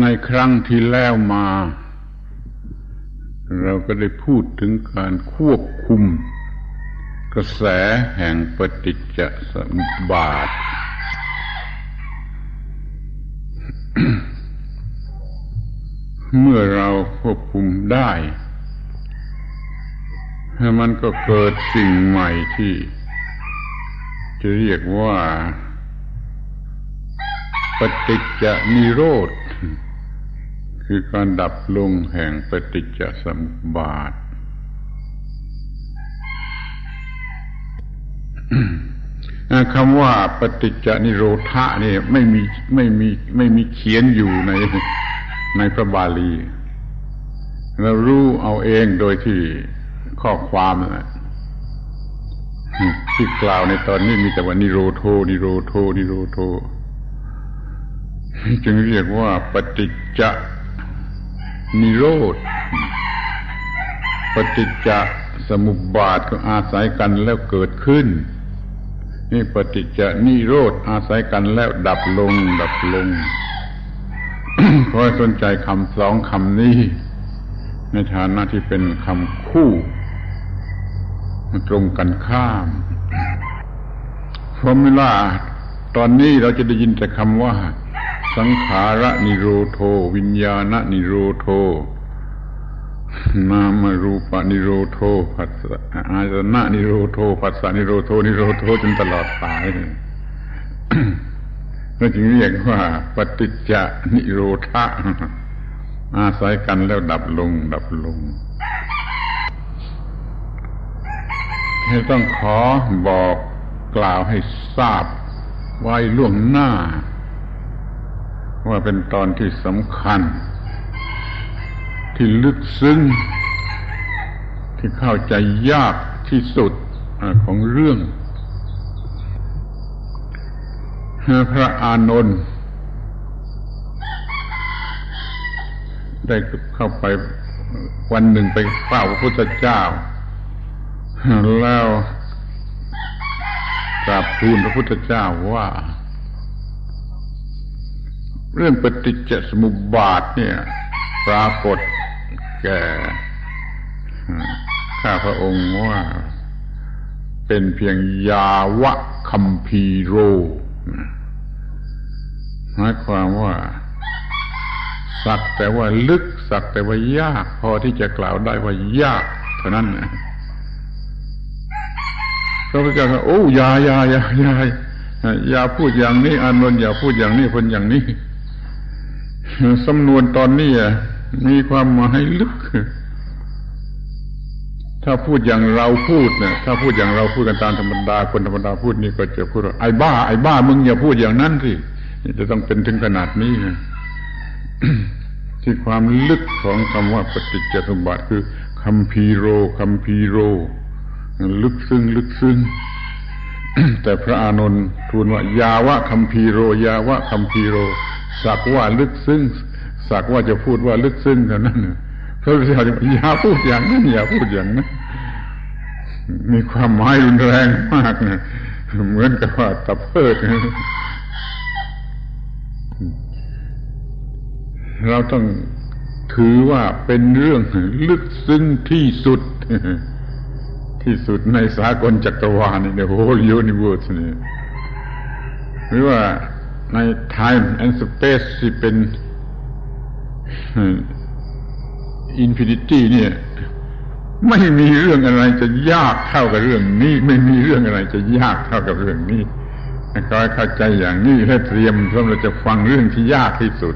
ในครั้งที่แล้วมา เราก็ได้พูดถึงการควบคุม กระแสแห่งปฏิจจสมุปบาท เมื่อเราควบคุมได้มันก็เกิดสิ่งใหม่ที่ จะเรียกว่า ปฏิจจนิโรธ คือการดับลงแห่งปฏิจจสมุปบาท คำว่าปฏิจจนิโรธะนี่ไม่มีไม่มีไม่มีเขียนอยู่ในในพระบาลี เรารู้เอาเองโดยที่ข้อความนะที่กล่าวในตอนนี้มีแต่ว่านิโรโท นิโรโท นิโรโท จึงเรียกว่าปฏิจจ นิโรธ ปฏิจจสมุปบาทก็อาศัยกันแล้วเกิดขึ้น นี่ปฏิจจนิโรธอาศัยกันแล้วดับลง ดับลงขอให้สนใจคำสองคำนี้ ในฐานะที่เป็นคำคู่ตรงกันข้ามเพราะเวลาตอนนี้เราจะได้ยินแต่คำว่า สังขาระนิโรโท วิญญาณนิโรโท นามรูปนิโรโทปัสสะอาสนะนิโรโทปัสสะนิโรโทนิโรโทจนตลอดสายเราจึงเรียกว่า ปฏิจจนิโรธะอาศัยกันแล้วดับลง ดับลงให้ต้องขอบอกกล่าวให้ทราบไว้ล่วงหน้า ว่าเป็นตอนที่สำคัญ ที่ลึกซึ้ง ที่เข้าใจยากที่สุดของเรื่อง พระอานนท์ได้เข้าไปวันหนึ่งไปเฝ้าพระพุทธเจ้า แล้วกราบทูลพระพุทธเจ้าว่า เรื่องปฏิจจสมุปบาทเนี่ย ปรากฏแก่ข้าพระองค์ว่า เป็นเพียงยาวะคัมพีโรหมายความว่าสักแต่ว่าลึกสักแต่ว่ายาก พอที่จะกล่าวได้ว่ายาก เท่านั้นนะพระพุทธเจ้าโอ้ยายายายาอย่าพูดอย่างนี้อานนท์อย่าพูดอย่างนี้คนอย่างนี้ สำนวนตอนนี้มีความหมายลึก ถ้าพูดอย่างเราพูดเนี่ยถ้าพูดอย่างเราพูดกันตามธรรมดาคนธรรมดาพูดนี่ก็จะพูดว่าไอ้บ้าไอ้บ้ามึงอย่าพูดอย่างนั้นสิจะต้องเป็นถึงขนาดนี้นะที่ความลึกของคำว่าปฏิจจสมุปบาทคือคัมภีโรคัมภีโร ลึกซึ้งลึกซึ้งแต่พระอานนท์ทูลว่ายาวะคัมภีโร ยาวะคัมภีโร สักว่าลึกซึ้งสักว่าจะพูดว่าลึกซึ้งเท่านั้นพระพุทธเจ้าอย่าพูดอย่างนั้นอย่าพูดอย่างนั้นมีความหมายรุนแรงมากนะเหมือนกับว่าตะเพิดเราต้องถือว่าเป็นเรื่องลึกซึ้งที่สุด ที่สุดในสากลจักรวาลใน whole universe นี่หรือว่า ใน time and space ที่เป็น infinity เนี่ย ไม่มีเรื่องอะไรจะยากเท่ากับเรื่องนี้ ไม่มีเรื่องอะไรจะยากเท่ากับเรื่องนี้ขอให้เข้าใจอย่างนี้และเตรียมเพื่อเราจะฟังเรื่องที่ยากที่สุด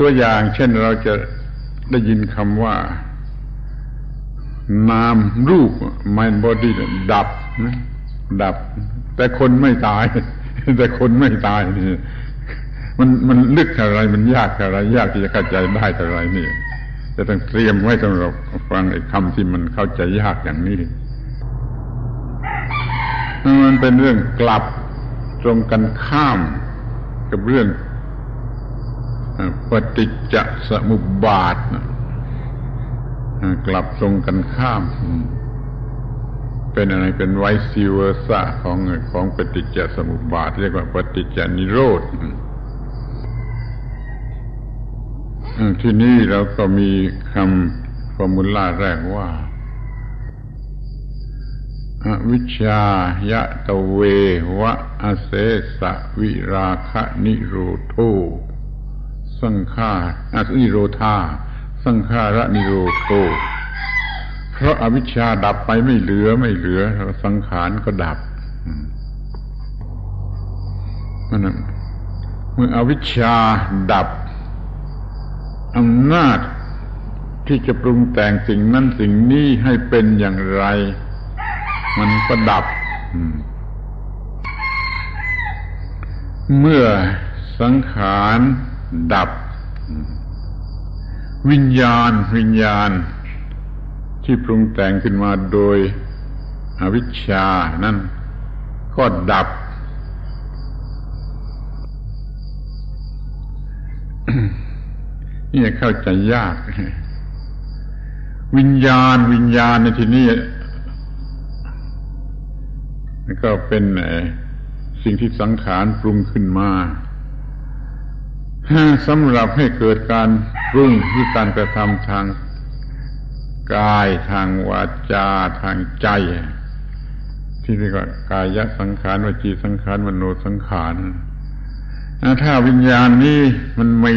ตัวอย่างเช่นเราจะได้ยินคำว่า นามรูป mind body ดับนะดับ แต่คนไม่ตาย แต่คนไม่ตายนี่ มันมันลึกอะไรมันยากอะไร ยากที่จะเข้าใจได้อะไรนี่จะต้องเตรียมไว้สำหรับฟังไอ้คำที่มันเข้าใจยากอย่างนี้มันเป็นเรื่องกลับตรงกันข้ามกับเรื่องปฏิจจสมุปบาทกลับตรงกันข้าม เป็นอะไรเป็นไวซิเวอร์ซ่าของของปฏิจจสมุปบาท เรียกว่าปฏิจจนิโรธที่นี่เราก็มีคำฟอร์มูล่าแรกว่า วิชายะตะเววะอเสสะวิราคะนิโรโทสังฆาอนิโรธาสังขาระนิโรโท เพราะอาวิชชาดับไปไม่เหลือไม่เหลือ สังขารก็ดับนั่นเมื่ออวิชชาดับอำนาจที่จะปรุงแต่งสิ่งนั้นสิ่งนี้ให้เป็นอย่างไร มันก็ดับ เมื่อสังขารดับ วิญญาณวิญญาณ ที่ปรุงแต่งขึ้นมาโดยอวิชชานั่นก็ดับ นี่เข้าใจยาก วิญญาณ วิญญาณในที่นี้ก็เป็นสิ่งที่สังขารปรุงขึ้นมาสำหรับให้เกิดการปรุงหรือการกระทำทาง กายทางวาจาทางใจ ที่เรียกว่ากายสังขารวจีสังขารมโนสังขารถ้าวิญญาณนี้มันมี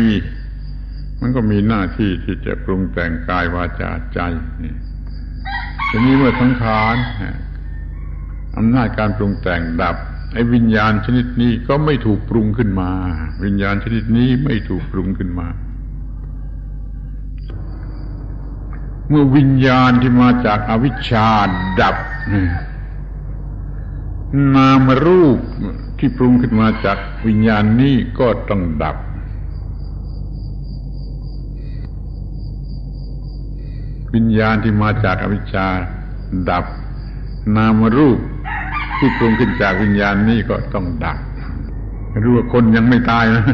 มันก็มีหน้าที่ที่จะปรุงแต่งกายวาจาใจนี่ทีนี้เมื่อสังขารอำนาจการปรุงแต่งดับไอ้วิญญาณชนิดนี้ก็ไม่ถูกปรุงขึ้นมา วิญญาณชนิดนี้ไม่ถูกปรุงขึ้นมา เมื่อวิญญาณที่มาจากอาวิชชาดับ นามรูปที่ปรุงขึ้นมาจากวิญญาณนี้ก็ต้องดับ วิญญาณที่มาจากอวิชชาดับ นามรูปที่ปรุงขึ้นจากวิญญาณนี้ก็ต้องดับรู้ว่าคนยังไม่ตายนะ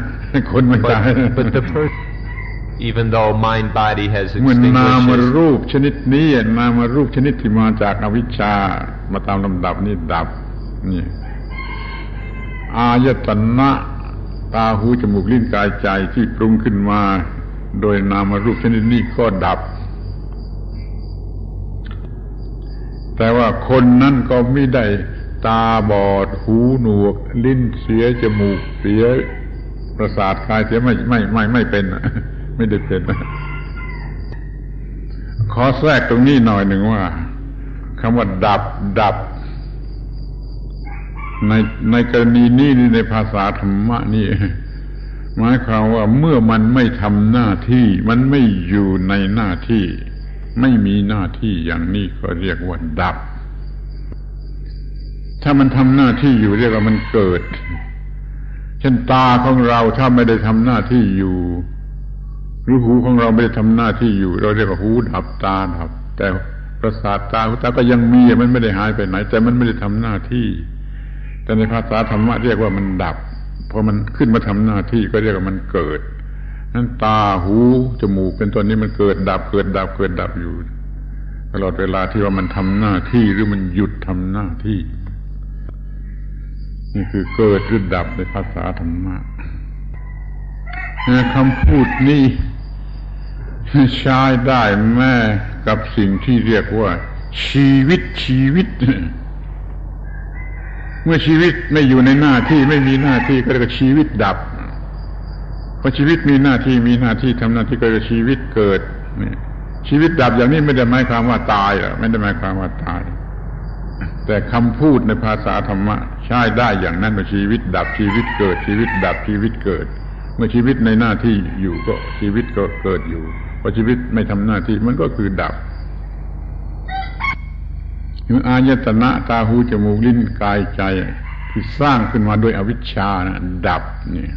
คนไม่ตาย but the person even though mind body has เมื่อนามรูปชนิดนี้นามรูปชนิดที่มาจากอวิชชามาตามลำดับนี่ดับนี่อายตนะตาหูจมูกลิ้นกายใจที่ปรุงขึ้นมา โดยนามรูปชนิดนี้ก็ดับ แต่ว่าคนนั้นก็ไม่ได้ตาบอด หูหนวก ลิ้นเสียจมูกเสียประสาทกายเสียไม่ไม่ไม่ไม่เป็น ไม่ได้เป็นนะขอแทรกตรงนี้หน่อยหนึ่งว่าคำว่าดับดับ ในในกรณีนี้ในภาษาธรรมะนี่หมายความว่าเมื่อมันไม่ทำหน้าที่ มันไม่อยู่ในหน้าที่ ไม่มีหน้าที่อย่างนี้ก็เรียกว่าดับ ถ้ามันทำหน้าที่อยู่เรียกว่ามันเกิด เช่นตาของเราถ้าไม่ได้ทำหน้าที่อยู่ หรือหูของเราไม่ได้ทำหน้าที่อยู่ เราเรียกว่าหูดับตาดับ แต่ประสาทตาหูตาก็ยังมีมันไม่ได้หายไปไหน แต่มันไม่ได้ทำหน้าที่ แต่ในภาษาธรรมะเรียกว่ามันดับพอมันขึ้นมาทำหน้าที่ก็เรียกว่ามันเกิดนั้นตาหูจมูกเป็นตัวนี้มันเกิดดับเกิดดับเกิดดับอยู่ตลอดเวลาที่ว่ามันทำหน้าที่หรือมันหยุดทำหน้าที่ นี่คือเกิดหรือดับในภาษาธรรมะคำพูดนี้ ใช้ได้แม้กับสิ่งที่เรียกว่า ชีวิตชีวิต เมื่อชีวิตไม่อยู่ในหน้าที่ไม่มีหน้าที่ก็เรียกชีวิตดับพอชีวิตมีหน้าที่มีหน้าที่ทำหน้าที่ก็จะชีวิตเกิดชีวิตดับอย่างนี้ไม่ได้หมายความว่าตายหรอกไม่ได้หมายความว่าตาย แต่คำพูดในภาษาธรรมะใช้ได้อย่างนั้นว่าชีวิตดับชีวิตเกิด ชีวิตดับชีวิตเกิด เมื่อชีวิตในหน้าที่อยู่ก็ชีวิตก็เกิดอยู่ อชีวิตไม่ทำหน้าที่มันก็คือดับอายตนะตาหูจมูกลิ้นกายใจที่สร้างขึ้นมาโดยอวิชชานะดับเนี่ย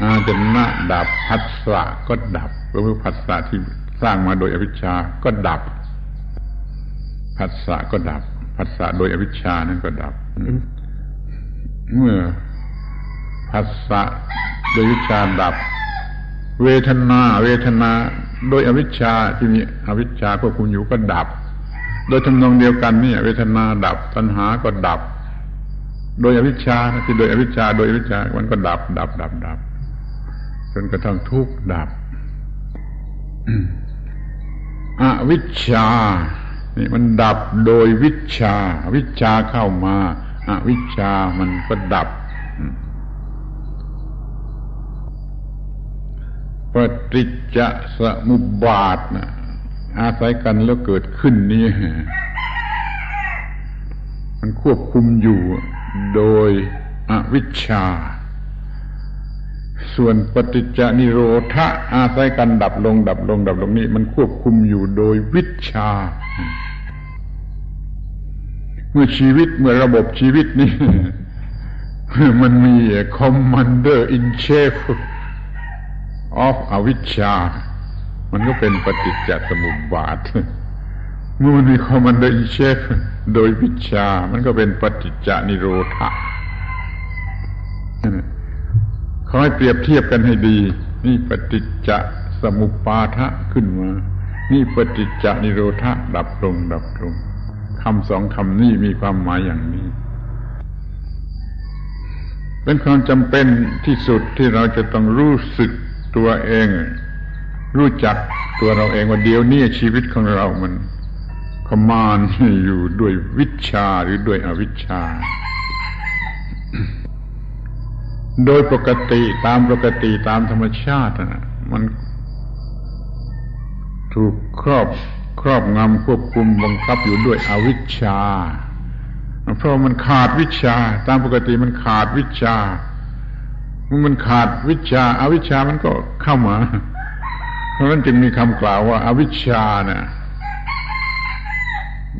อาจนะดับพัสสะก็ดับก็คือพัสสะที่สร้างมาโดยอวิชชาก็ดับพัสสะก็ดับพัสสะโดยอวิชชานั้นก็ดับเมื่อพัสสะโดยวิชาดับ เวทนา เวทนา โดยอวิชชาที่มีอวิชชาควบคุมอยู่ก็ดับ โดยทำนองเดียวกันเนี่ย เวทนาดับตัณหาก็ดับ โดยอวิชชาที่โดยอวิชชา โดยอวิชชามันก็ดับ ดับ ดับ ดับ จนกระทั่งทุกข์ดับอวิชชา นี่มันดับโดยวิชา วิชาเข้ามาอวิชชามันก็ดับ ปฏิจจสมุปบาทนะอาศัยกันแล้วเกิดขึ้นนี้มันควบคุมอยู่โดยอวิชชา ส่วนปฏิจจนิโรธะอาศัยกันดับลง ดับลง ดับลงนี้ มันควบคุมอยู่โดยวิชา เมื่อชีวิตเมื่อระบบชีวิตนี้ มันมี commander in chief of อวิชชา มันก็เป็นปฏิจจสมุปบาทเมื่อมันมี commander in chief โดยวิชา มันก็เป็นปฏิจจนิโรธะขอให้เปรียบเทียบกันให้ดี นี่ปฏิจจสมุปาทะขึ้นมา นี่ปฏิจจนิโรธะดับลงดับลงคำสองคำนี้มีความหมายอย่างนี้ เป็นความจำเป็นที่สุดที่เราจะต้องรู้สึก ตัวเอง รู้จักตัวเราเองว่าเดี๋ยวนี้ชีวิตของเรามันขมานอยู่ด้วยวิชาหรือด้วยอวิชา โดยปกติตามปกติตามธรรมชาตินะมันถูกครอบครอบงำควบคุมบังคับอยู่ด้วยอวิชชา เพราะมันขาดวิชา ตามปกติมันขาดวิชา มันขาดวิชาอาวิชามันก็เข้ามา เพราะนั้นจึงมีคำกล่าวว่าอาวิชานะ่ย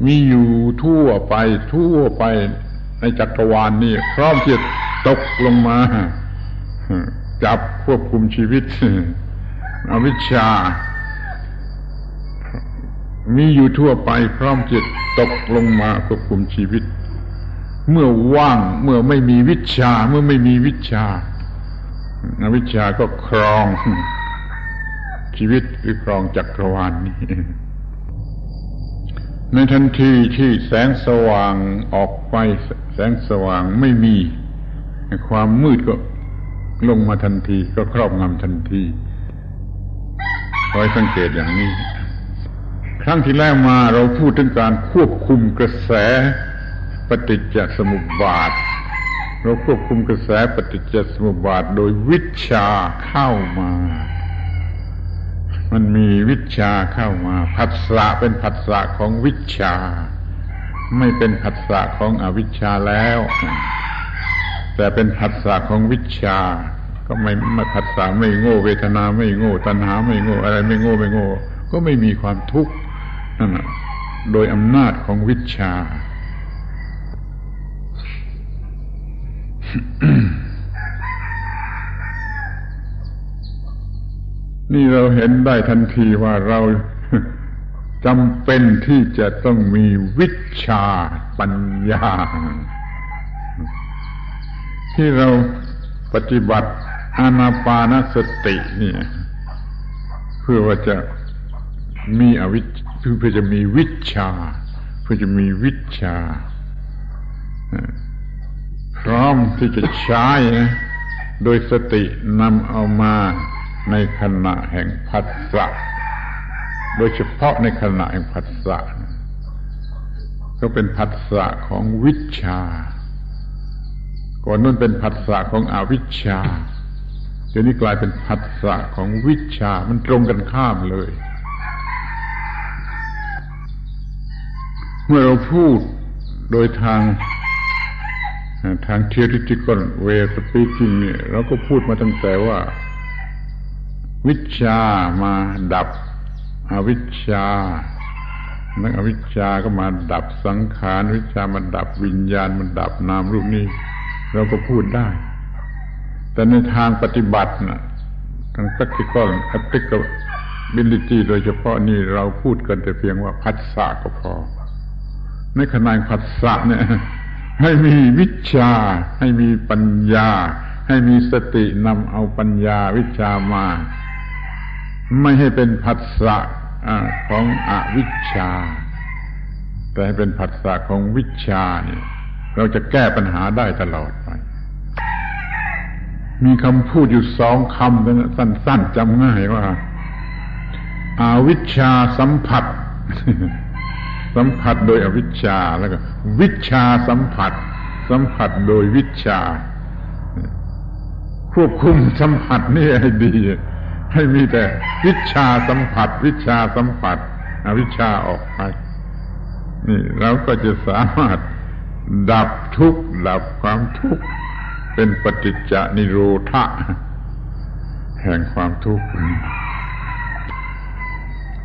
มีอยู่ทั่วไปทั่วไปในจักรวาลนี่พร้อมที่จะตกลงมา จับควบคุมชีวิตอวิชชา มีอยู่ทั่วไปพร้อมจะตกลงมาควบคุมชีวิต เมื่อว่างเมื่อไม่มีวิชา เมื่อไม่มีวิชา อวิชชาก็ครอง ชีวิตหรือครองจักรวาลนี้ในทันทีที่แสงสว่างออกไปแสงสว่างไม่มี ความมืดก็ลงมาทันทีก็ครอบงำทันทีคอยสังเกตอย่างนี้ ครั้งที่แล้วมาเราพูดถึงการควบคุมกระแสปฏิจจสมุปบาท เราควบคุมกระแสปฏิจจสมุปบาทโดยวิชาเข้ามา มันมีวิชาเข้ามาผัสสะเป็นผัสสะของวิชา ไม่เป็นผัสสะของอวิชาแล้ว แต่เป็นผัสสะของวิชา ก็ไม่ไม่ผัสสะไม่โง่เวทนาไม่โง่ ตัณหาไม่โง่อะไรไม่โง่ไม่โง่ ก็ไม่มีความทุกข์นั่นโดยอำนาจของวิชา นี่เราเห็นได้ทันทีว่าเราจำเป็นที่จะต้องมีวิชาปัญญา ที่เราปฏิบัติอานาปานสติเนี่ย เพื่อว่าจะมีอวิชเพื่อจะมีวิชา เพื่อจะมีวิชา พร้อมที่จะใช้โดยสตินำเอามาในขณะแห่งผัสสะโดยเฉพาะในขณะแห่งผัสสะก็เป็นผัสสะของวิชา ก่อนนู้นเป็นผัสสะของอวิชชาเดี๋ยวนี้กลายเป็นผัสสะของวิชา มันตรงกันข้ามเลย เมื่อเราพูดโดยทาง ทาง theoretical way of speaking เนี่ยเราก็พูดมาตั้งแต่ว่า วิชามาดับ อวิชชานักอวิชชาก็มาดับสังขารวิชามาดับวิญญาณมันดับนามรูปนี้ เราก็พูดได้ แต่ในทางปฏิบัตินะทาง practical applicability โดยเฉพาะนี่เราพูดกันแต่เพียงว่าพัสสะก็พอ ในขณะพัสสะเนี่ย ให้มีวิชา ให้มีปัญญา ให้มีสตินำเอาปัญญาวิชามา ไม่ให้เป็นผัสสะของอวิชชา แต่ให้เป็นผัสสะของวิชาเนี่ยเราจะแก้ปัญหาได้ตลอดไปมีคำพูดอยู่สองคำสั้นๆจำง่ายว่าอาวิชชาสัมผัส สัมผัสโดยอวิชชาแล้วก็ วิชาสัมผัส สัมผัสโดยวิชา ควบคุมสัมผัสนี่ให้ดี ให้มีแต่วิชาสัมผัส วิชาสัมผัส อวิชชาออกไปนี่เราก็จะสามารถดับทุกข์ดับความทุกข์เป็นปฏิจจนิโรธะแห่งความทุกข์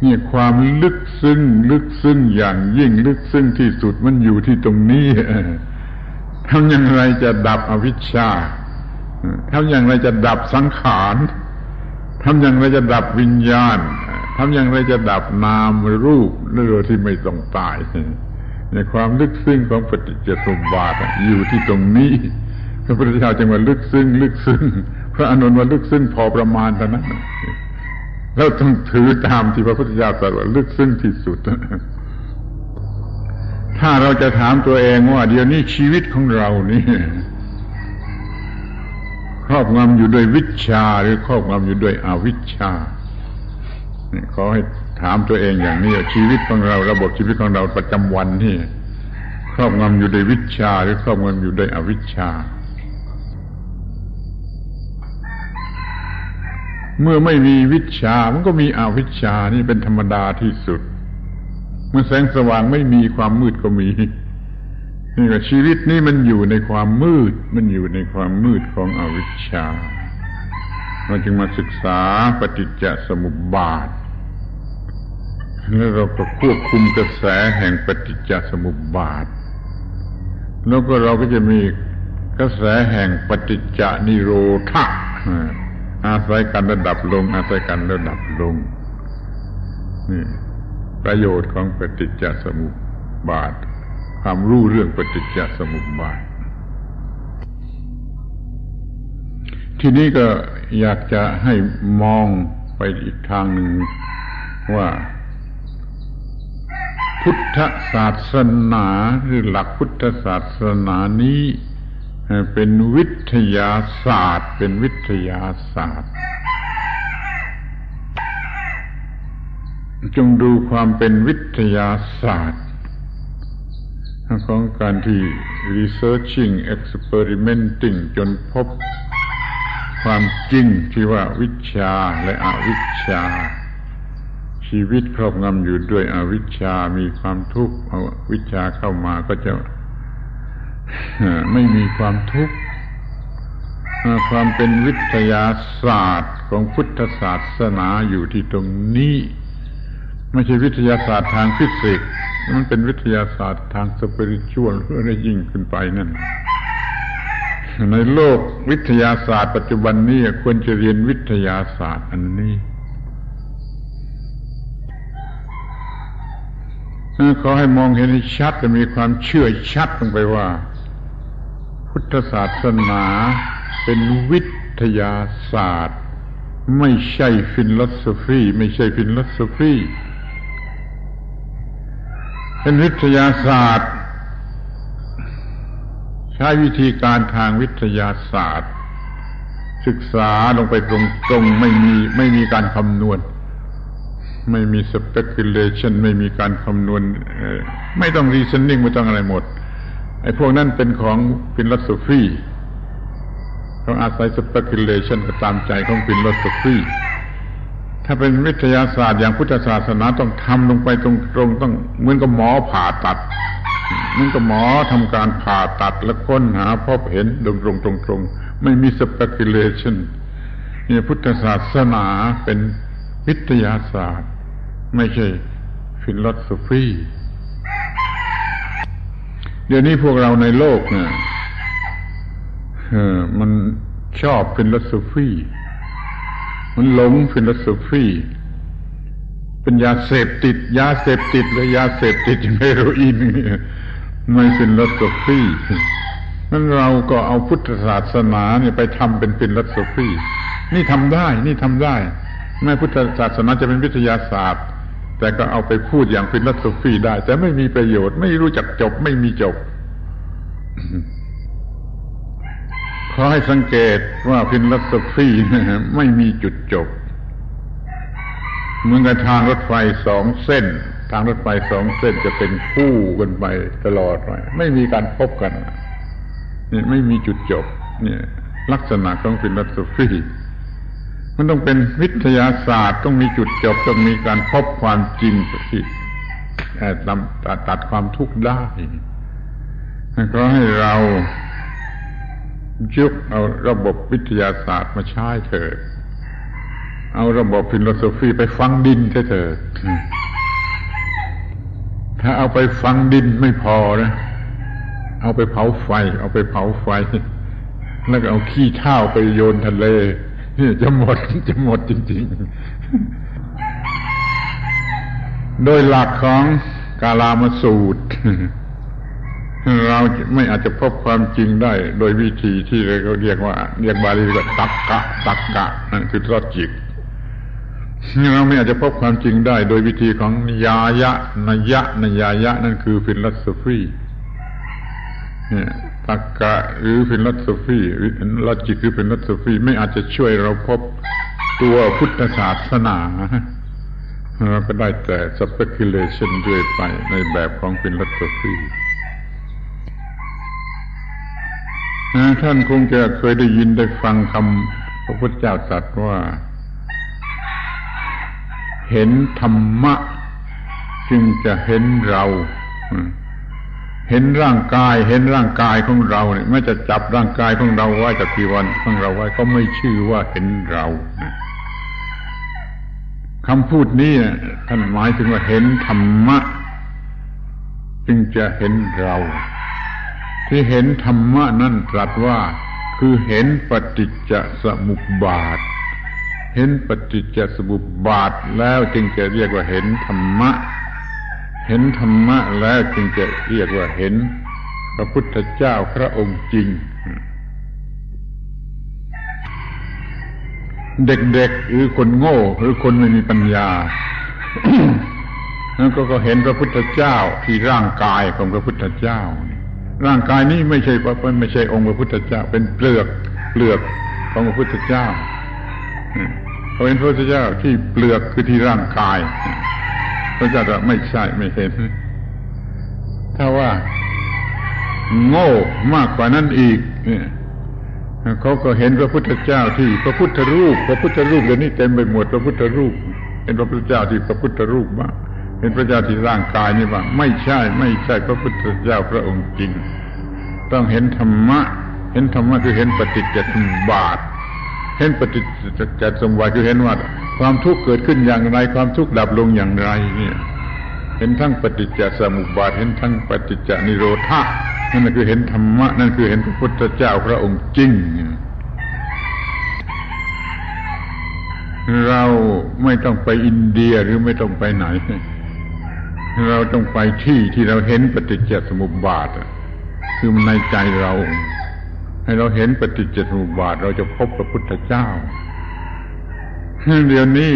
เนี่ยความลึกซึ้งลึกซึ้งอย่างยิ่งลึกซึ้งที่สุดมันอยู่ที่ตรงนี้ทำอย่างไรจะดับอวิชชาทำอย่างไรจะดับสังขารทำอย่างไรจะดับวิญญาณทำอย่างไรจะดับนามรูปโดยที่ไม่ต้องตายในความลึกซึ้งของปฏิจจสมบาทอยู่ที่ตรงนี้พระพุทธเจ้าจึงว่าลึกซึ้งลึกซึ้งพระอนุนว่าลึกซึ้งพอประมาณเท่านั้น แล้วต้องถือตามที่พระพุทธเจ้าตรัสว่าลึกซึ้งที่สุด ถ้าเราจะถามตัวเองว่า เดี๋ยวนี้ชีวิตของเรานี่ครอบงำอยู่ด้วยวิชาหรือครอบงำอยู่ด้วยอวิชชาขอให้ถามตัวเองอย่างนี้ชีวิตของเรา ระบบชีวิตของเราประจำวันนี่ ครอบงำอยู่ด้วยวิชาหรือครอบงำอยู่ด้วยอวิชชา เมื่อไม่มีวิชา มันก็มีอวิชชานี่เป็นธรรมดาที่สุด เมื่อแสงสว่างไม่มีความมืดก็มี นี่ก็ชีวิตนี้มันอยู่ในความมืด มันอยู่ในความมืดของอวิชชา เราจึงมาศึกษาปฏิจจสมุปบาท แล้วเราก็ควบคุมกระแสแห่งปฏิจจสมุปบาท แล้วก็เราก็จะมีกระแสแห่งปฏิจจนิโรธะ อาศัยกันระดับลง อาศัยกันระดับลง นี่ ประโยชน์ของปฏิจจสมุปบาท ความรู้เรื่องปฏิจจสมุปบาท ทีนี้ก็อยากจะให้มองไปอีกทางหนึ่งว่า พุทธศาสนาหรือหลักพุทธศาสนานี้ เป็นวิทยาศาสตร์ เป็นวิทยาศาสตร์ จงดูความเป็นวิทยาศาสตร์ ของการที่ researching experimenting จนพบความจริงที่ว่าวิชาและอวิชา ชีวิตครอบงำอยู่ด้วยอวิชามีความทุกข์เอาวิชาเข้ามาก็จะ ไม่มีความทุกข์ความเป็นวิทยาศาสตร์ของพุทธศาสนาอยู่ที่ตรงนี้ ไม่ใช่วิทยาศาสตร์ทางฟิสิกส์มันเป็นวิทยาศาสตร์ทางสปริตชวลเพื่อได้ยิ่งขึ้นไปนั่นในโลกวิทยาศาสตร์ปัจจุบันนี้ควรจะเรียนวิทยาศาสตร์อันนี้ขอให้มองเห็นชัดจะมีความเชื่อชัดลงไปว่า พุทธศาสนาเป็นวิทยาศาสตร์ ไม่ใช่ฟิลโสฟีไม่ใช่ฟิลโสฟีเป็นวิทยาศาสตร์ ใช้วิธีการทางวิทยาศาสตร์ ศึกษาลงไปตรงๆไม่มีไม่มีการคำนวณ ไม่มี speculation ไม่มีการคำนวณ ไม่ต้อง reasoning ไม่ต้องอะไรหมด ไอ้พวกนั้นเป็นของ philosophy เขาอาศัย speculation ตามใจของ philosophy ถ้าเป็นวิทยาศาสตร์อย่างพุทธศาสนาต้องทำลงไปตรงๆต้องเหมือนกับหมอผ่าตัดเหมือนกับหมอทำการผ่าตัดแล้วค้นหาพบเห็นตรงๆตรงๆไม่มี speculation นี่พุทธศาสนาเป็นวิทยาศาสตร์ ไม่ใช่ philosophy เดี๋ยวนี้พวกเราในโลกเนี่ยมันชอบ philosophyมันหลง philosophy เป็นยาเสพติด ยาเสพติดหรือยาเสพติดเฮโรอีนไม่ philosophy นั้นเราก็เอาพุทธศาสนาเนี่ยไปทำเป็น philosophy นี่ทำได้ นี่ทำได้แม้พุทธศาสนาจะเป็นวิทยาศาสตร์ แต่ก็เอาไปพูดอย่าง philosophy ได้ แต่ไม่มีประโยชน์ ไม่รู้จักจบไม่มีจบ ขอให้สังเกตว่า philosophy ไม่มีจุดจบเหมือนกับทางรถไฟสองเส้น ทางรถไฟสองเส้นจะเป็นคู่กันไปตลอดไปไม่มีการพบกันนี่ไม่มีจุดจบ เนี่ย ลักษณะของ philosophy มันต้องเป็นวิทยาศาสตร์ต้องมีจุดจบต้องมีการพบความจริงที่ตัดตัดความทุกข์ได้ก็ให้เรายุกเอาระบบวิทยาศาสตร์มาใช้เถิด เอาระบบฟิโลโซฟีไปฟังดินเถิด ถ้าเอาไปฟังดินไม่พอนะ เอาไปเผาไฟ เอาไปเผาไฟ แล้วก็เอาขี้เท่าไปโยนทะเล นี่จะหมดจะหมดจริง ๆ โดยหลักของกาลามสูตร เราไม่อาจจะพบความจริงได้ โดยวิธีที่เราเรียกว่า เรียกบาลีว่าตักกะ ตักกะนั่นคือ logic เราไม่อาจจะพบความจริงได้ โดยวิธีของยายะนยะนยายะ นั่นคือ philosophy เนี่ย ตักกะหรือ philosophy logic หรือ philosophy ไม่อาจจะช่วยเราพบตัวพุทธศาสนาเราก็ได้แต่ speculation เรื่อยไปในแบบของฟิลโสฟีท่านคงจะเคยได้ยินได้ฟังคำพระพุทธเจ้าตรัสว่า เห็นธรรมะ จึงจะเห็นเรา เห็นร่างกายเห็นร่างกายของเราเนี่ยไม่จะจับร่างกายของเราไว้จับจีวันของเราไว้ก็ไม่ชื่อว่าเห็นเราคำพูดนี้ท่านหมายถึงว่าเห็นธรรมะ จึงจะเห็นเรา ที่เห็นธรรมะนั่นตรัสว่าคือเห็นปฏิจจสมุปบาท เห็นปฏิจจสมุปบาทแล้วจึงจะเรียกว่าเห็นธรรมะ เห็นธรรมะแล้วจึงจะเรียกว่าเห็น พระพุทธเจ้าพระองค์จริง เด็กๆหรือคนโง่ หรือคนไม่มีปัญญาแล้วก็เห็นพระพุทธเจ้าที่ร่างกายของพระพุทธเจ้า ร่างกายนี้ไม่ใช่พระไม่ใช่องค์พระพุทธเจ้า เป็นเปลือกเปลือกของพระพุทธเจ้าเขาเห็นพระพุทธเจ้าที่เปลือกคือที่ร่างกาย พระเจ้าจะไม่ใช่ไม่เห็น ถ้าว่า โง่มากกว่านั้นอีก เนี่ยเขาก็เห็นพระพุทธเจ้าที่พระพุทธรูป พระพุทธรูปเดี๋ยวนี้เต็มไปหมดพระพุทธรูปเห็นพระพุทธเจ้าที่พระพุทธรูปบ้างเป็นพระเจ้าที่ร่างกายนี่ว่าไม่ใช่ ไม่ใช่พระพุทธเจ้าพระองค์จริง ต้องเห็นธรรมะ เห็นธรรมะคือเห็นปฏิจจสมบาทเห็นปฏิจจสมุปบาทคือเห็นว่า ความทุกข์เกิดขึ้นอย่างไร ความทุกข์ดับลงอย่างไรเนี่ยเห็นทั้งปฏิจจสมุปบาทเห็นทั้งปฏิจจนิโรธานั่นคือเห็นธรรมะ นั่นคือเห็นพระพุทธเจ้าพระองค์จริง เราไม่ต้องไปอินเดียหรือไม่ต้องไปไหน เราต้องไปที่ที่เราเห็นปฏิจจสมุปบาทคือในใจเรา ให้เราเห็นปฏิจจสมุปบาท เราจะพบพระพุทธเจ้า เดี๋ยวนี้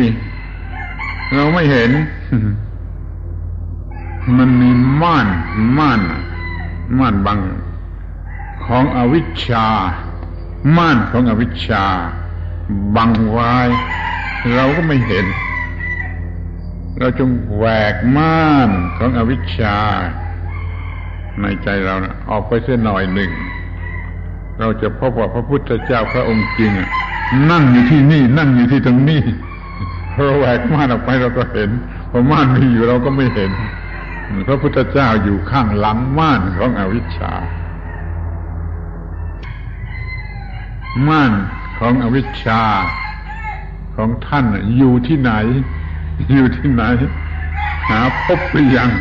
เราไม่เห็น มันมีม่านม่านม่านบังของอวิชชา ม่านของอวิชชา บังไว้ เราก็ไม่เห็น เราจงแหวกม่านของอวิชชา ในใจเรานะออกไปเส้นหน่อยหนึ่ง เราจะพบว่าพระพุทธเจ้าพระองค์จริง นั่งอยู่ที่นี่ นั่งอยู่ที่ตรงนี้เราแหวกม่านออกไปเราก็เห็นพอม่านมีอยู่เราก็ไม่เห็น พระพุทธเจ้าอยู่ข้างหลังม่านของอวิชชา ม่านของอวิชชาของท่านอยู่ที่ไหน อยู่ที่ไหน หาพบหรือยัง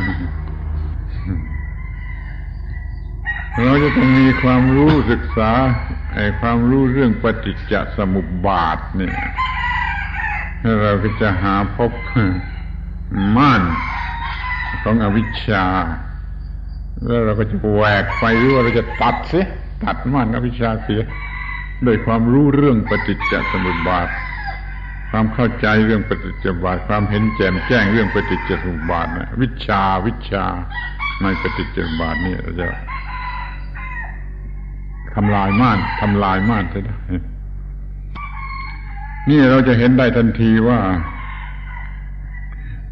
เราจะต้องมีความรู้ศึกษาไอ้ความรู้เรื่องปฏิจจสมุปบาทเนี่ยเราก็จะหาพบม่านของอวิชชา แล้วเราก็จะแหวกไปหรือว่าเราจะตัดเสียตัดม่านอวิชชาเสียโดยความรู้เรื่องปฏิจจสมุปบาท ความเข้าใจเรื่องปฏิจจบาท ความเห็นแจ่มแจ้งเรื่องปฏิจจสมุปบาทนะวิชาวิชาในปฏิจจบาทนี่เราจะ ทำลายม่านทำลายม่านได้นี่เราจะเห็นได้ทันทีว่า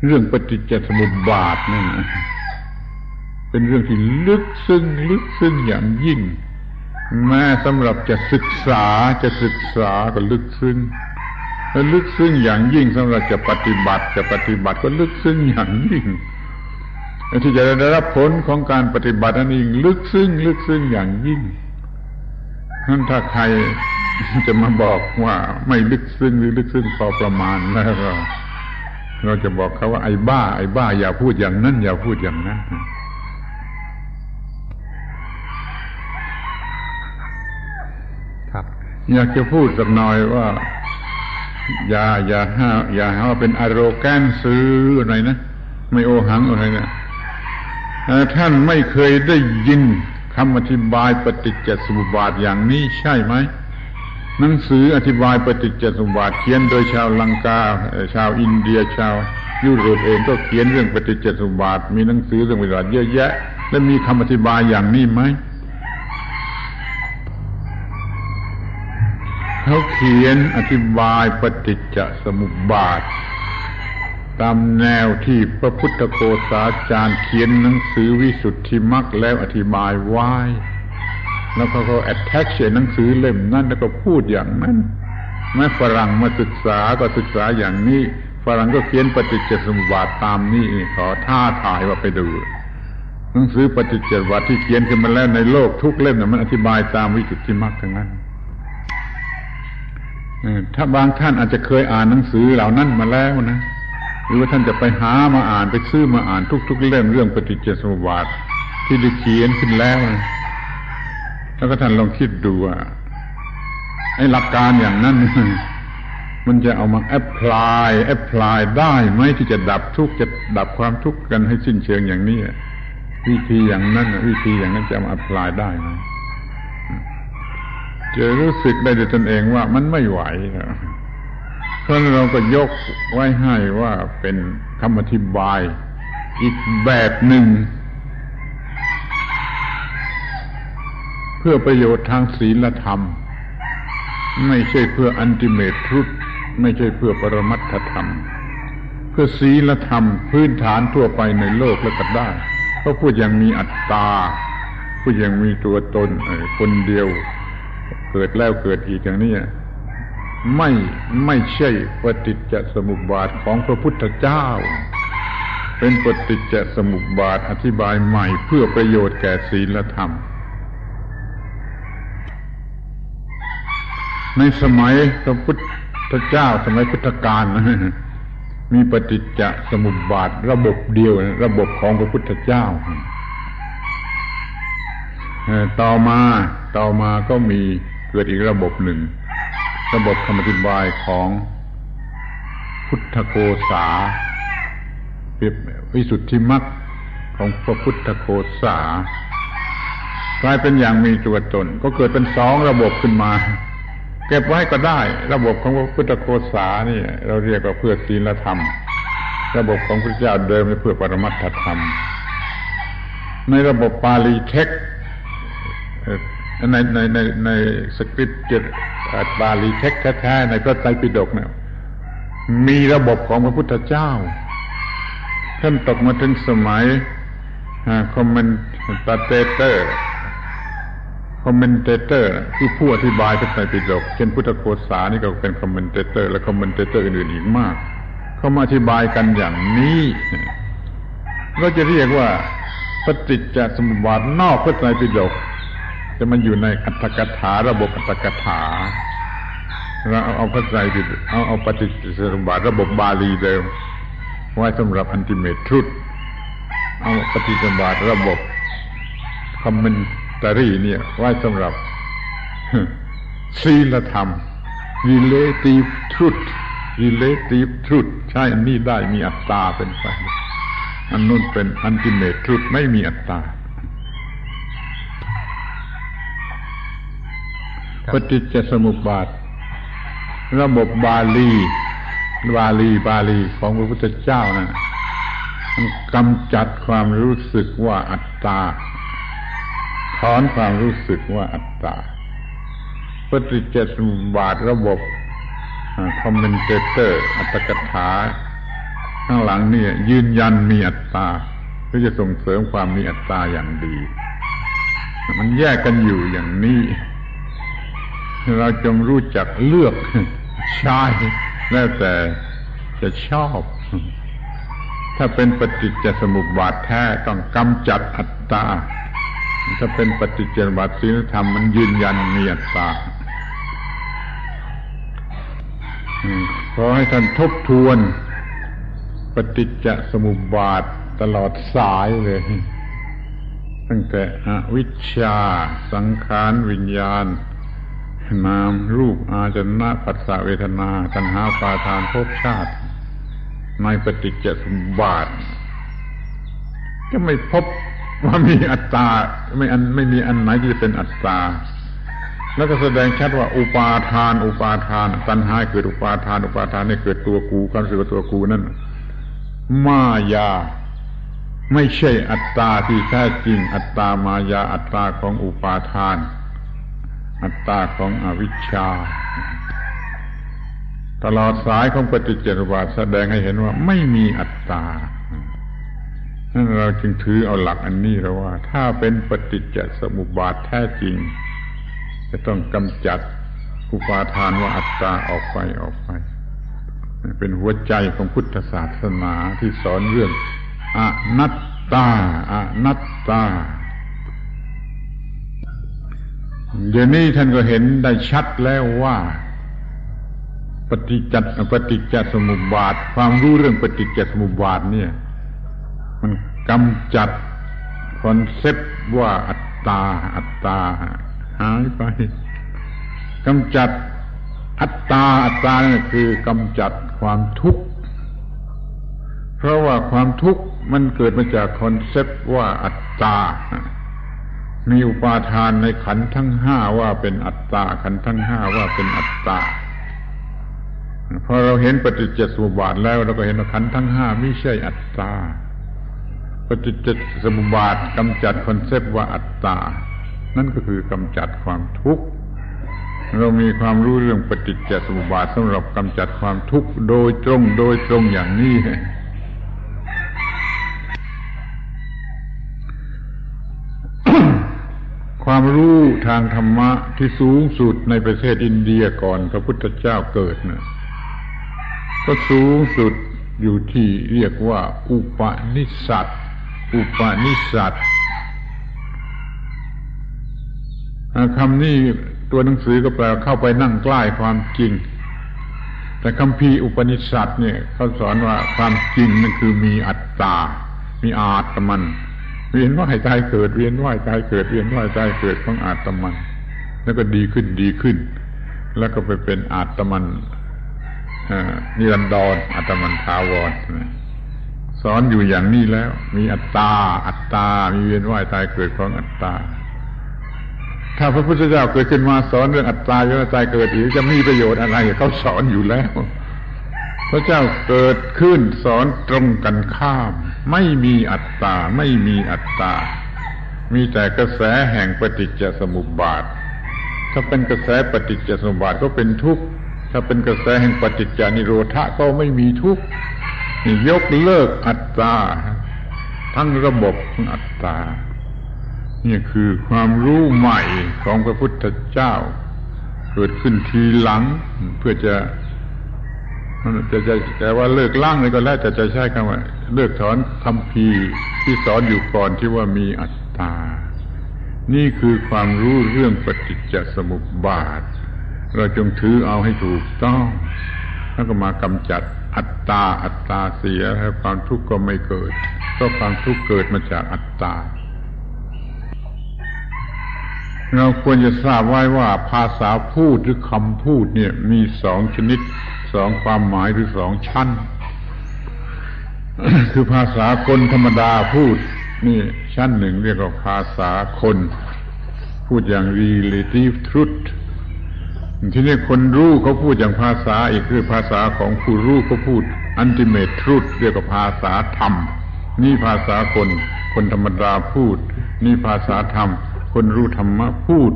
เรื่องปฏิจจสมุปบาทนั่นเป็นเรื่องที่ลึกซึ้งลึกซึ้งอย่างยิ่ง แม้สำหรับจะศึกษาจะศึกษาก็ลึกซึ้งและลึกซึ้งอย่างยิ่งสำหรับจะปฏิบัติจะปฏิบัติก็ลึกซึ้งอย่างยิ่งที่จะได้รับผลของการปฏิบัตินั้นเองลึกซึ้งลึกซึ้งอย่างยิ่ง นั้นถ้าใครจะมาบอกว่าไม่ลึกซึ้งหรือลึกซึ้งพอประมาณแล้วเราเราจะบอกเขาว่าไอ้บ้า ไอ้บ้า อย่าพูดอย่างนั้น อย่าพูดอย่างนั้นครับอยากจะพูดสักหน่อยว่า อย่าอย่าห้าอย่าหาว่าเป็นอารแกนซื้ออะไรนะ ไม่โอหังอะไรนะท่านไม่เคยได้ยิน คำอธิบายปฏิจจสมุปบาทอย่างนี้ใช่ไหมหนังสืออธิบายปฏิจจสมุปบาทเขียนโดยชาวลังกา ชาวอินเดียชาวยุโรปเองก็เขียนเรื่องปฏิจจสมุปบาท มีหนังสือเรื่องปฏิจจเยอะแยะ และมีคำอธิบายอย่างนี้ไหมเขาเขียนอธิบายปฏิจจสมุปบาท ตามแนวที่พระพุทธโกษาจารย์เขียนหนังสือวิสุทธิมรรคแล้วอธิบายไว้ แล้วเขาก็แอดแทชหนังสือเล่มนั้นแล้วก็พูดอย่างนั้นแม้ฝรั่งมาศึกษาก็ศึกษาอย่างนี้ ฝรั่งก็เขียนปฏิจจสมุปบาทตามนี้ขอท้าทายว่าไปดู หนังสือปฏิจจสมุปบาทที่เขียนขึ้นมาแล้วในโลกทุกเล่มน่มันอธิบายตามวิสุทธิมรรคทั้งนั้นถ้าบางท่านอาจจะเคยอ่านหนังสือเหล่านั้นมาแล้วนะ หรือว่าท่านจะไปหามาอ่านไปซื้อมาอ่านทุก ๆ เล่มเรื่องปฏิจจสมุปบาทที่ได้เขียนขึ้นแล้ว แล้วก็ท่านลองคิดดูว่าไอ้หลักการอย่างนั้นมันจะเอามา apply apply ได้ไหมที่จะดับทุกข์จะดับความทุกข์กันให้สิ้นเชิงอย่างนี้วิธีอย่างนั้นวิธีอย่างนั้นจะมา apply ได้ไหมจะรู้สึกได้ด้วยตนเองว่ามันไม่ไหว เพราะเราก็ยกไว้ให้ว่าเป็นคำอธิบายอีกแบบหนึ่ง เพื่อประโยชน์ทางศีลธรรม ไม่ใช่เพื่ออันติเมตทรุดไม่ใช่เพื่อปรมัตถธรรม เพื่อศีลธรรมพื้นฐานทั่วไปในโลกแล้วก็ได้เขาพูดอย่างมีอัตตาพูดอย่างมีตัวตนคนเดียว เกิดแล้วเกิดอีกอย่างนี้ ไม่ไม่ใช่ปฏิจจสมุปบาทของพระพุทธเจ้า เป็นปฏิจจสมุปบาทอธิบายใหม่เพื่อประโยชน์แก่ศีลธรรม ในสมัยพระพุทธเจ้าสมัยพุทธกาลมีปฏิจจสมุปบาทระบบเดียวระบบของพระพุทธเจ้าต่อมาต่อมาก็มีเกิดอีกระบบหนึ่ง ระบบคำอธิบายของพุทธโกษาเปรียบวิสุทธิมรรคของพระพุทธโกษากลายเป็นอย่างมีตัวตน ก็เกิดเป็นสองระบบขึ้นมา เก็บไว้ก็ได้ ระบบของพระพุทธโคสานี่ เราเรียกว่าเพื่อศีลธรรม ระบบของพระเจ้าเดิมเพื่อปรมัตถธรรม ในระบบ Pali text ในในในใน scripture Pali text แท้ๆในพระไตรปิฎกเนี่ยมีระบบของพระพุทธเจ้าท่านตกมาถึงสมัย commentator commentator คือผู้อธิบายพระไตรปิฎกเช่นพุทธโฆสานี่ก็เป็น commentator และ commentator อื่นๆอีกมาก เขามาอธิบายกันอย่างนี้เราจะเรียกว่าปฏิจจสมุปบาทนอกพระไตรปิฎก จะมันอยู่ในอัตถกถาระบบอัตถกถาเราเอาพระไตรปิฎกเอาเอาปฏิจจสมุปบาทระบบบาลีเดิมไว้สำหรับอันติเมททรุดเอาปฏิจจสมุปบาทระบบคอมเมนตารีเนี่ย ไว้สำหรับศีลธรรม relative truth relative truth ใช่อันนี้ได้มีอัตตาเป็นไปอันนู้นเป็น ultimate truth ไม่มีอัตตา ปฏิจจสมุปบาท ระบบบาลี บาลีบาลีของพระพุทธเจ้านะมันกำจัดความรู้สึกว่าอัตตาถอนความรู้สึกว่าอัตตาปฏิจจสมุปบาทระบบคอมเมนเตเตอร์ อัตกถา ข้างหลังนี่ยยืนยันมีอัตตาเพื่อจะส่งเสริมความมีอัตตาอย่างดี มันแยกกันอยู่อย่างนี้ เราจงรู้จักเลือกใช้แล้วแต่จะชอบ ถ้าเป็นปฏิจจสมุปบาทแท้ต้องกำจัดอัตตา ถ้าเป็นปฏิจจสมุปบาทศีลธรรมมันยืนยันมีอัตตาขอให้ท่านทบทวน ปฏิจจสมุปบาทตลอดสายเลย ตั้งแต่อวิชชา สังขารวิญญาณ นามรูปอาจนะปัสสะเวทนาตัณหาปาทานภพชาติ ในปฏิจจสมบาทก็ไม่พบว่ามีอัตตาไม่อันไม่มีอันไหนที่จะเป็นอัตตา แล้วก็แสดงชัดว่าอุปาทาน อุปาทานตัณหาเกิดอุปาทาน อุปาทานนี่เกิดตัวกูความรู้สึกตัวกูนั่นมายา ไม่ใช่อัตตาที่แท้จริงอัตตามายาอัตตาของอุปาทาน อัตตาของอวิชชา ตลอดสายของปฏิจจสมุปบาทแสดงให้เห็นว่าไม่มีอัตตานั่นเราจึงถือเอาหลักอันนี้แล้วว่า ถ้าเป็นปฏิจจสมุปบาทแท้จริง จะต้องกำจัดอุปาทานว่าอัตตาออกไปออกไป เป็นหัวใจของพุทธศาสนาที่สอนเรื่องอนัตตาอนัตตา เดี๋ยวนี้ท่านก็เห็นได้ชัดแล้วว่า ปฏิจจปฏิจจสมุปบาท ความรู้เรื่องปฏิจจสมุปบาทเนี่ย มันกำจัด concept ว่าอัตตา อัตตา หายไปกำจัดอัตตา อัตตาเนี่ยคือกำจัดความทุกข์ เพราะว่าความทุกข์มันเกิดมาจาก concept ว่าอัตตา มีอุปาทานในขันธ์ทั้งห้าว่าเป็นอัตตาขันธ์ทั้งห้าว่าเป็นอัตตาพอเราเห็นปฏิจจสมุปบาทแล้วเราก็เห็นว่าขันทั้งห้าไม่ใช่อัตตาปฏิจจสมุปบาทกำจัดคอนเซปต์ว่าอัตตา นั่นก็คือกำจัดความทุกข์เรามีความรู้เรื่องปฏิจจสมุปบาทสำหรับกำจัดความทุกข์โดยตรงโดยตรงอย่างนี้ ความรู้ทางธรรมะที่สูงสุดในประเทศอินเดียก่อนพระพุทธเจ้าเกิดนะก็สูงสุดอยู่ที่เรียกว่า อุปนิสัตอุปนิสัตคำนี้ตัวหนังสือก็แปลเข้าไปนั่งใกล้ความจริง แต่คำพีอุปนิสัตเนี่ยเขาสอนว่าความจริงนั่นคือมีอัตตา มีอาตมัน วียนว่ายตายเกิดเวียนว่ายตายเกิดเวียนว่ายตายเกิดของอาตมัน แล้วก็ดีขึ้นดีขึ้น แล้วก็ไปเป็นอาตมันนิรันดรอาตมันทาวรสอนอยู่อย่างนี้แล้ว มีอัตตา อัตตา มีเวียนว่ายตายเกิดของอัตตา ถ้าพระพุทธเจ้าเกิดขึ้นมาสอนเรื่องอัตตาเรื่องตายเกิดอีกจะมีประโยชน์อะไรเขาสอนอยู่แล้ว พระเจ้าเกิดขึ้นสอนตรงกันข้าม ไม่มีอัตตาไม่มีอัตตา มีแต่กระแสแห่งปฏิจจสมุปบาท ถ้าเป็นกระแสปฏิจจสมุปบาทก็เป็นทุกข์ถ้าเป็นกระแสแห่งปฏิจจานิโรธะก็ไม่มีทุกข์ยกเลิกอัตตา ทั้งระบบของอัตตานี่คือความรู้ใหม่ของพระพุทธเจ้า เกิดขึ้นทีหลังเพื่อจะ จะจะแต่ว่าเลิกล่างเลยก็แล้วแต่จะใช้คำว่า เลิกถอนคำพีที่สอนอยู่ก่อนที่ว่ามีอัตตา นี่คือความรู้เรื่องปฏิจจสมุปบาท เราจงถือเอาให้ถูกต้อง แล้วก็มากำจัดอัตตาอัตตาเสียแล้วความทุกข์ก็ไม่เกิดเพราะความทุกข์เกิดมาจากอัตตา เราควรจะทราบไว้ว่าภาษาพูดหรือคำพูดเนี่ยมีสองชนิด สองความหมายหรือสองชั้น คือภาษาคนธรรมดาพูด นี่ชั้นหนึ่งเรียกว่าภาษาคน พูดอย่าง relative truth ที่นี่คนรู้เขาพูดอย่างภาษาอีกคือภาษาของผู้รู้เขาพูด ultimate truth เรียกว่าภาษาธรรม นี่ภาษาคน คนธรรมดาพูด นี่ภาษาธรรม คนรู้ธรรมะพูด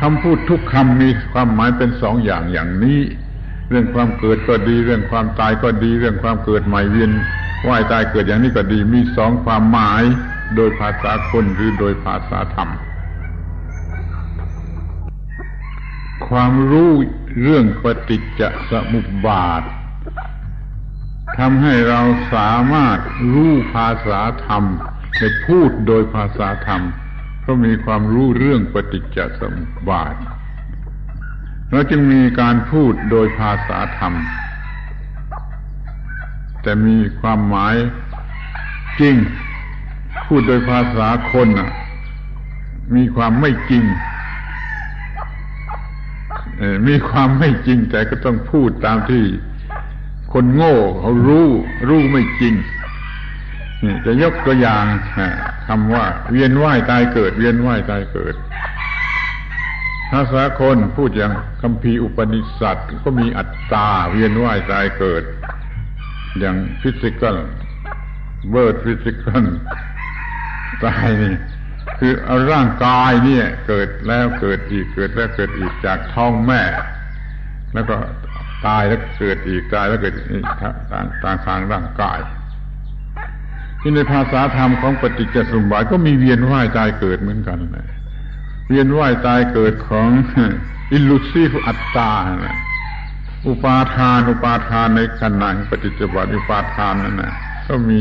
คำพูดทุกคำมีความหมายเป็นสองอย่างอย่างนี้ เรื่องความเกิดก็ดี เรื่องความตายก็ดี เรื่องความเกิดใหม่เวียนว่ายตายเกิดอย่างนี้ก็ดีมีสองความหมาย โดยภาษาคนหรือโดยภาษาธรรม ความรู้เรื่องปฏิจจสมุปบาททำให้เราสามารถรู้ภาษาธรรมในพูดโดยภาษาธรรมเพราะมีความรู้เรื่องปฏิจจสมุปบาท เราจึงมีการพูดโดยภาษาธรรม แต่มีความหมายจริง พูดโดยภาษาคนน่ะ มีความไม่จริงมีความไม่จริง แต่ก็ต้องพูดตามที่คนโง่เขารู้ รู้ไม่จริงจะยกตัวอย่างคำว่า เวียนว่ายตายเกิด เวียนว่ายตายเกิด ภาษาคนพูดอย่างคัมภีร์อุปนิษัทก็มีอัตตาเวียนว่ายตายเกิด อย่าง physical birth physical ตายนี่คือเอาร่างกายเนี่ยเกิดแล้วเกิดอีกเกิดแล้วเกิดอีกจากท้องแม่ แล้วก็ตายแล้วเกิดอีกตายแล้วเกิดอีกต่างต่างทางร่างกายที่ในภาษาธรรมของปฏิจจสมุปบาทก็มีเวียนว่ายตายเกิดเหมือนกันนะ เวียนว่ายตายเกิดของอิลูซีฟอัตตานะอุปาทาน อุปาทานในขณะปฏิจจสมุปบาทอุปาทานนั่นนะก็มีภ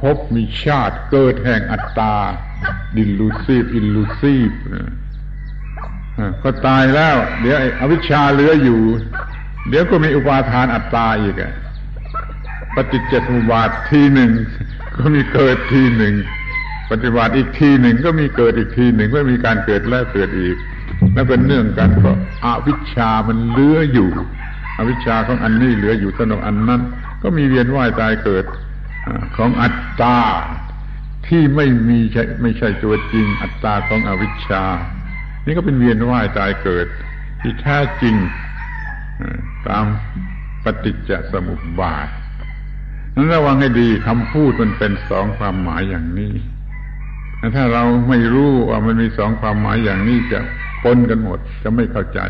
พมีชาติเกิดแห่งอัตตา illusive illusive ก็ตายแล้ว เดี๋ยวอวิชชาเหลืออยู่ เดี๋ยวก็มีอุปาทานอัตตาอีกปฏิจจสมุปบาททีหนึ่ง ก็มีเกิดทีหนึ่ง ปฏิบัติอีกทีหนึ่งก็มีเกิดอีกทีหนึ่งก็มีการเกิดแล้วเกิดอีก แล้วเป็นเนื่องกันเพราะอวิชชามันเหลืออยู่ อวิชชาของอันนี้เหลืออยู่สนองอันนั้น ก็มีเวียนว่ายตายเกิดของอัตตาที่ไม่มีใช่ไม่ใช่ตัวจริง อัตตาของอวิชชา นี่ก็เป็นเวียนว่ายตายเกิด ที่แท้จริงตามปฏิจจสมุปบาทนั้นระวังให้ดีคำพูดมันเป็นสองความหมายอย่างนี้ ถ้าเราไม่รู้ว่ามันมีสองความหมายอย่างนี้จะปนกันหมด จะไม่เข้าใจ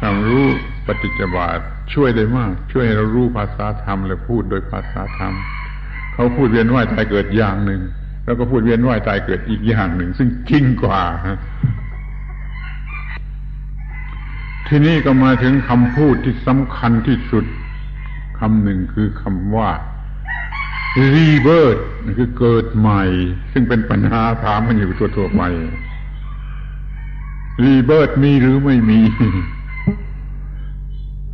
ความรู้ปฏิจจบาทช่วยได้มาก ช่วยให้เรารู้ภาษาธรรมและพูดโดยภาษาธรรม เขาพูดเวียนว่ายตายเกิดอย่างหนึ่ง แล้วก็พูดเวียนว่ายตายเกิดอีกอย่างหนึ่ง ซึ่งจริงกว่าทีนี้ก็มาถึงคำพูดที่สำคัญที่สุดคำหนึ่งคือคำว่า rebirth คือเกิดใหม่ ซึ่งเป็นปัญหาถามมันอยู่ตัวทั่วไป rebirth มีหรือไม่มี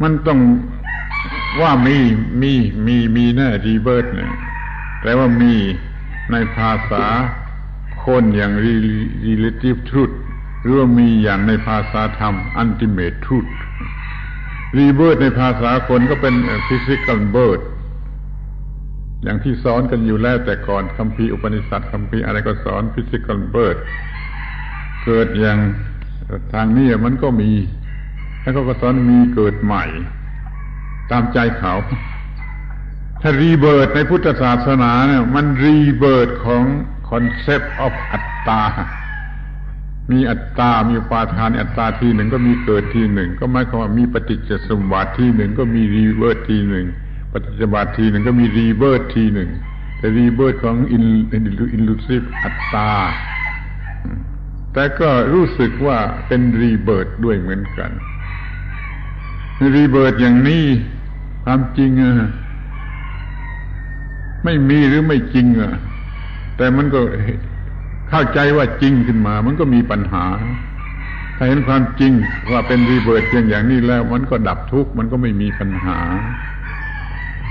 มันต้องว่ามีมีมีมีแน่ rebirth เนี่ยแต่ว่ามีในภาษาคนอย่าง relative truth หรือว่ามีอย่างในภาษาธรรม ultimate truth rebirth ในภาษาคนก็เป็น physical birth อย่างที่สอนกันอยู่แล้วแต่ก่อนคัมภีร์อุปนิษัทคัมภีร์อะไรก็สอน physical birth เกิดอย่างทางนี้มันก็มี แล้วก็สอนมีเกิดใหม่ ตามใจเขา ถ้า rebirth ในพุทธศาสนาเนี่ยมัน rebirth ของ concept of อัตตา มีอัตตา มีอุปาทานอัตตาทีหนึ่งก็มีเกิดทีหนึ่ง ก็หมายความว่ามีปฏิจจสมุปบาททีหนึ่งก็มี rebirth ทีหนึ่ง ปฏิจจสมุปบาททีหนึ่งก็มี rebirth ทีหนึ่ง แต่ rebirth ของ il illusive อัตตา แต่ก็รู้สึกว่าเป็น rebirth ด้วยเหมือนกัน rebirth อย่างนี้ความจริงอะไม่มีหรือไม่จริงอะแต่มันก็เข้าใจว่าจริงขึ้นมา มันก็มีปัญหา ถ้าเห็นความจริงว่าเป็น rebirth เพียงอย่างนี้แล้ว มันก็ดับทุกข์มันก็ไม่มีปัญหา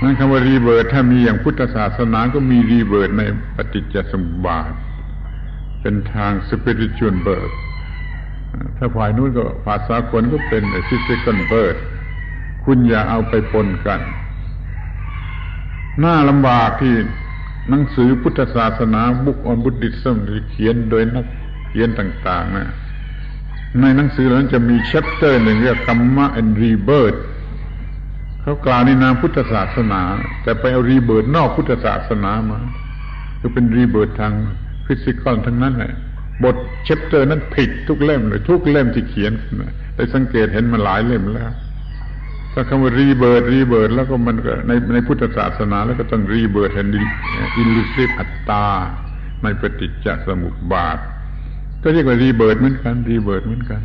นั่นคำว่า rebirth ถ้ามีอย่างพุทธศาสนาก็มี rebirth ในปฏิจจสมุปบาท เป็นทาง spiritual birth ถ้าฝ่ายนู้นก็ภาษาคนก็เป็น physical birth คุณอย่าเอาไปปนกัน น่าลำบากที่หนังสือพุทธศาสนา book on Buddhism เขียนโดยนักเขียนต่าง ๆ นะ ในหนังสือนั้นจะมี chapter หนึ่งเรียก karma and rebirth เขากล่าวในนามพุทธศาสนา แต่ไปเอา rebirth นอกพุทธศาสนามาคือเป็น rebirth ทาง physical ทั้งนั้นแหละบท chapter นั้นผิดทุกเล่มเลย ทุกเล่มที่เขียนได้สังเกตเห็นมาหลายเล่มแล้วถ้าคำว่า rebirth rebirth แล้วก็มันก็ในในพุทธศาสนา แล้วก็ต้อง rebirth แห่ง illusive อัตตาในปฏิจจสมุปบาท ก็เรียกว่า rebirth เหมือนกัน rebirth เหมือนกัน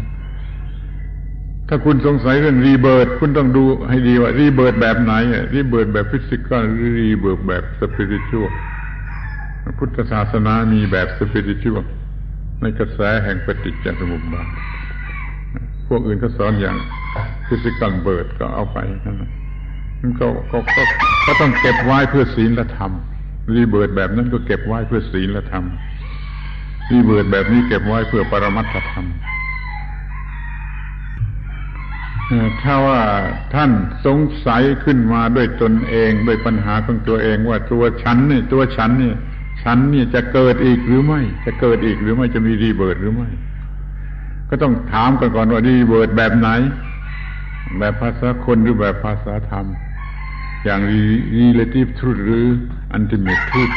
ถ้าคุณสงสัยเรื่อง rebirth คุณต้องดูให้ดีว่า rebirth แบบไหน rebirth แบบ physical หรือ rebirth แบบ spiritual พุทธศาสนามีแบบ spiritual ในกระแสแห่งปฏิจจสมุปบาทพวกอื่นก็สอนอย่าง physical birth ก็เอาไปนั่นก็ก็ก็ก็ต้องเก็บไว้เพื่อศีลและธรรม rebirth แบบนั้นก็เก็บไว้เพื่อศีลและธรรม rebirth แบบนี้เก็บไว้เพื่อปรมัตถธรรม ถ้าว่าท่านสงสัยขึ้นมาด้วยตนเอง ด้วยปัญหาของตัวเองว่าตัวฉันนี่ตัวฉันนี่ฉันนี่จะเกิดอีกหรือไม่ จะเกิดอีกหรือไม่จะมี rebirth หรือไม่ ก็ต้องถามกันก่อนว่า rebirth แบบไหน แบบภาษาคนหรือแบบภาษาธรรม อย่าง relative truth หรือ ultimate truth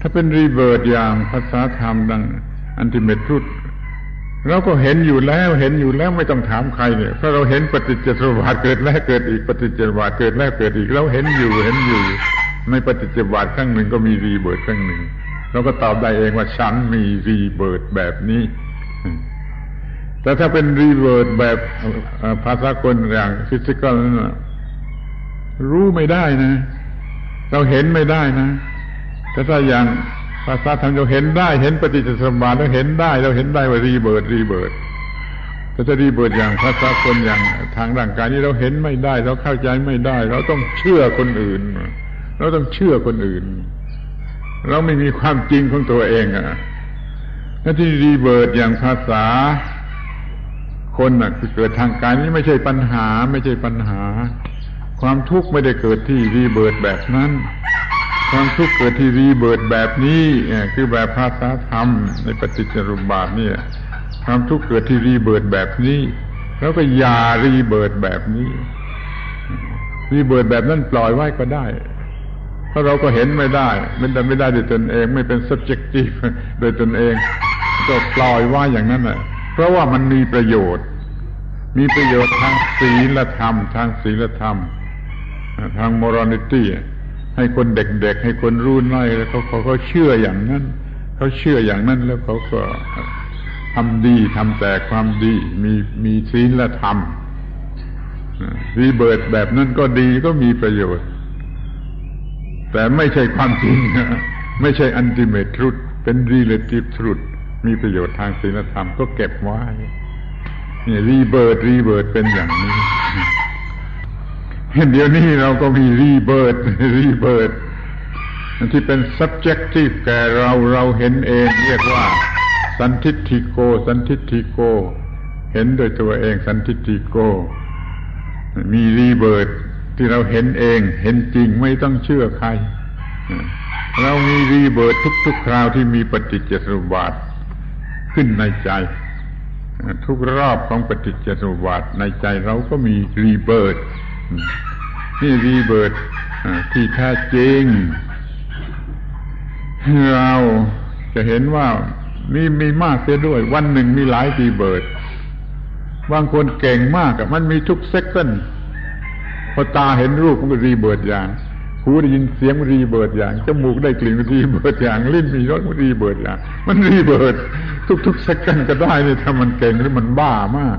ถ้าเป็น rebirth อย่างภาษาธรรมดัง ultimate truth เร เราก็เห็นอยู่แล้วเห็นอยู่แล้วไม่ต้องถามใครเนี่ยเพราะเราเห็นปฏิจจสมุปบาทเกิดแล้วเกิดอีกปฏิจจสมุปบาทเกิดแล้วเกิดอีกเราเห็นอยู่เห็นอยู่ ในปฏิจจสมุปบาทครั้งหนึ่งก็มี rebirth ครั้งหนึ่งเราก็ตอบได้เองว่าฉันมี rebirth แบบนี้แต่ถ้าเป็น rebirth แบบภาษาคนอย่าง physical นั้นรู้ไม่ได้นะ เราเห็นไม่ได้นะ แต่ถ้าอย่างภาษาธรรมเราเห็นได้ เห็นปฏิจจสมุปบาทเราเห็นได้ เราเห็นได้ว่า rebirth rebirth แต่ถ้า rebirth อย่างภาษาคนอย่างทางร่างกายนี้เราเห็นไม่ได้ เราเข้าใจไม่ได้ เราต้องเชื่อคนอื่น เราต้องเชื่อคนอื่น เราไม่มีความจริงของตัวเองอะถ้าที่ rebirth อย่างภาษา คนน่ะคือเกิดทางกายนี้ไม่ใช่ปัญหา ไม่ใช่ปัญหา ความทุกข์ไม่ได้เกิดที่ rebirth แบบนั้น ความทุกข์เกิดที่ rebirth แบบนี้คือแบบภาษาธรรมในปฏิจจสมุปบาทเนี่ยความทุกข์เกิดที่ rebirth แบบนี้ แล้วก็อย่ารีเบิร์ดแบบนี้รีเบิร์ดแบบนั้นปล่อยไว้ก็ได้ เพราะเราก็เห็นไม่ได้มันแต่ไม่ได้ด้วยตนเองไม่เป็น subjective โดยตนเอง ก็ปล่อยไว้อย่างนั้นแหละเพราะว่ามันมีประโยชน์ มีประโยชน์ทางศีลธรรม ทางศีลธรรม ทาง morality ให้คนเด็กๆ ให้คนรุ่นน้อยแล้วเขาเขาเขาเชื่ออย่างนั้นเขาเชื่ออย่างนั้นแล้วเขาก็ทำดีทำแต่ความดีมีมีศีลและธรรม rebirth แบบนั้นก็ดีก็มีประโยชน์ แต่ไม่ใช่ความจริง ไม่ใช่ ultimate truth เป็น relative truth มีประโยชน์ทางศีลธรรมก็เก็บไว้นี่ rebirth rebirth เป็นอย่างนี้ เดี๋ยวนี้เราก็มี rebirth rebirth ที่เป็น subjective แก่เราเราเห็นเองเรียกว่า สันทิฏฐิโก สันทิฏฐิโก เห็นโดยตัวเองสันทิฏฐิโก มี rebirth ที่เราเห็นเอง เห็นจริงไม่ต้องเชื่อใคร เรามี rebirth ทุกๆ คราวที่มีปฏิจจสมุปบาทขึ้นในใจ ทุกรอบของปฏิจจสมุปบาทในใจเราก็มี rebirth นี่ rebirth ที่แท้จริง เราจะเห็นว่ามีมีมากเสียด้วย วันหนึ่งมีหลาย rebirth บางคนเก่งมากมันมีทุก section พอตาเห็นรูปมันก็ rebirth อย่างหูได้ยินเสียง rebirth อย่างจมูกได้กลิ่น rebirth อย่างลิ้นมีรส rebirth อย่าง มัน rebirth ทุกๆ section ก็ได้นี่ถ้ามันเก่งหรือมันบ้ามาก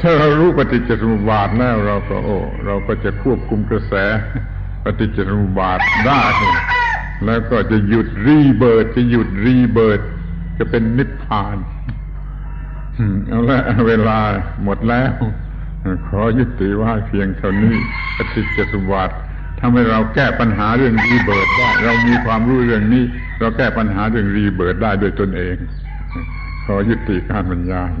ถ้าเรารู้ปฏิจจสมุปบาทแล้วเราก็โอ้เราก็จะควบคุมกระแสปฏิจจสมุปบาทได้แล้วก็จะหยุด rebirth จะหยุด rebirth จะเป็นนิพพานเอาละเวลาหมดแล้ว ขอยุติว่าเพียงเท่านี้ปฏิจจสมุปบาททำให้เราแก้ปัญหาเรื่อง rebirth ได้เรามีความรู้เรื่องนี้ เราแก้ปัญหาเรื่อง rebirth ได้ด้วยตนเอง ขอยุติการบรรยาย